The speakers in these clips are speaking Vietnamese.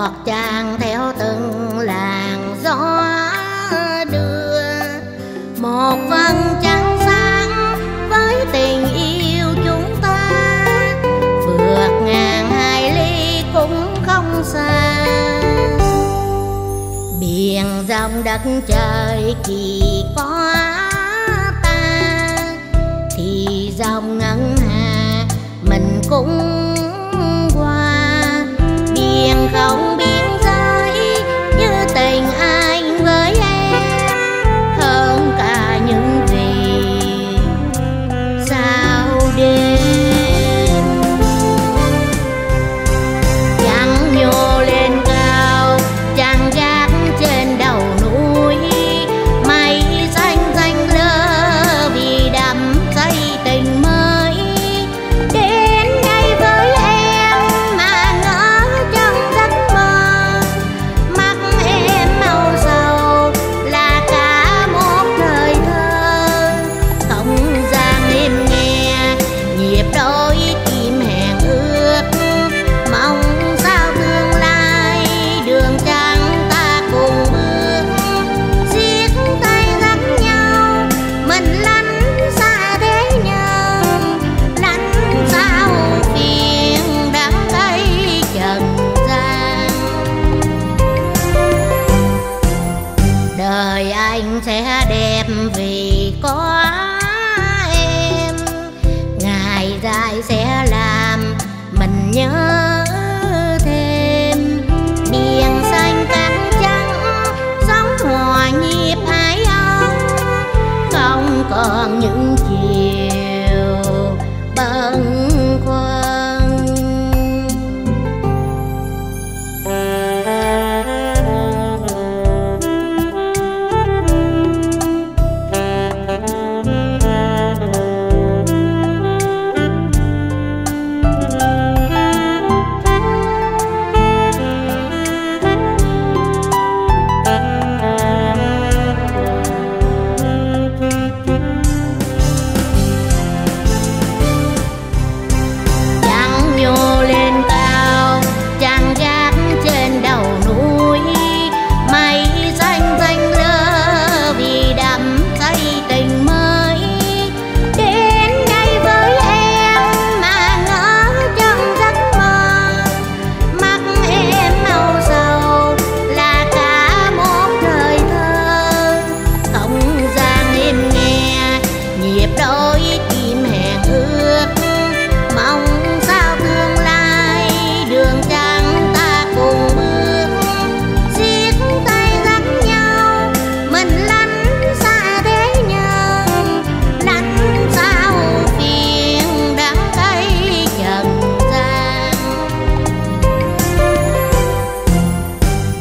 ngọt chàng theo từng làng gió đưa. Một vầng trăng sáng với tình yêu chúng ta, vượt ngàn hai ly cũng không xa. Biển rộng đất trời chỉ có ta, thì dòng ngân hà mình cũng 当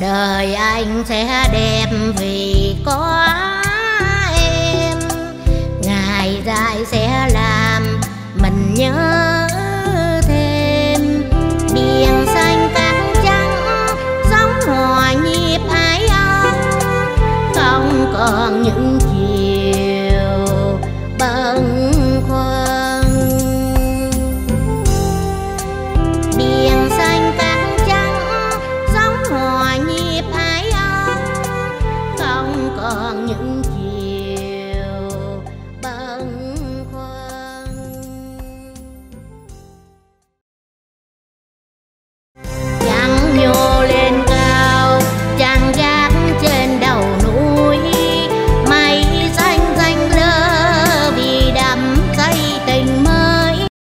đời anh sẽ đẹp vì có em. Ngày dài sẽ làm mình nhớ thêm. Biển xanh cát trắng sóng hòa nhịp ái âu không còn những